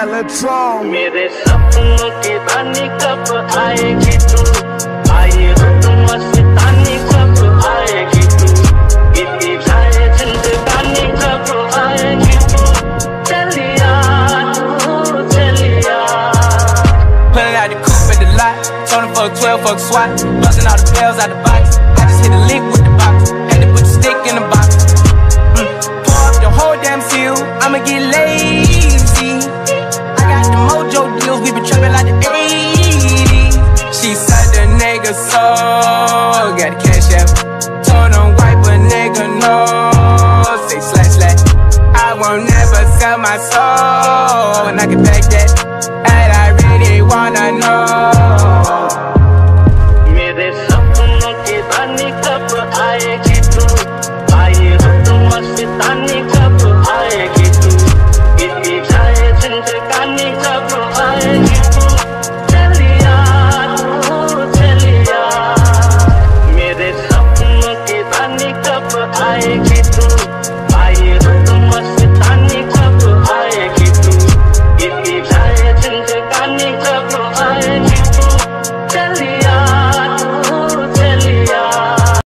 Electron. मेरे सपनों की रानी कब आएगी तू आए हो तुम मस्तानी कब आएगी तू बीती जाए जिंदगानी कब आएगी तू चलिया तू चलिया Pulling out the coupe at the lot. Told him fuck 12, fuck SWAT. Busting all the bells out the box. I just hit a lick with the box. Had to put the stick in the box. Mm. Pour up the whole damn seal. I'ma get lazy. Nigga so. Got the cash out. Told him wipe a nigga no. Say slash slash. I won't never sell my soul. And I can back that. आएगी तू।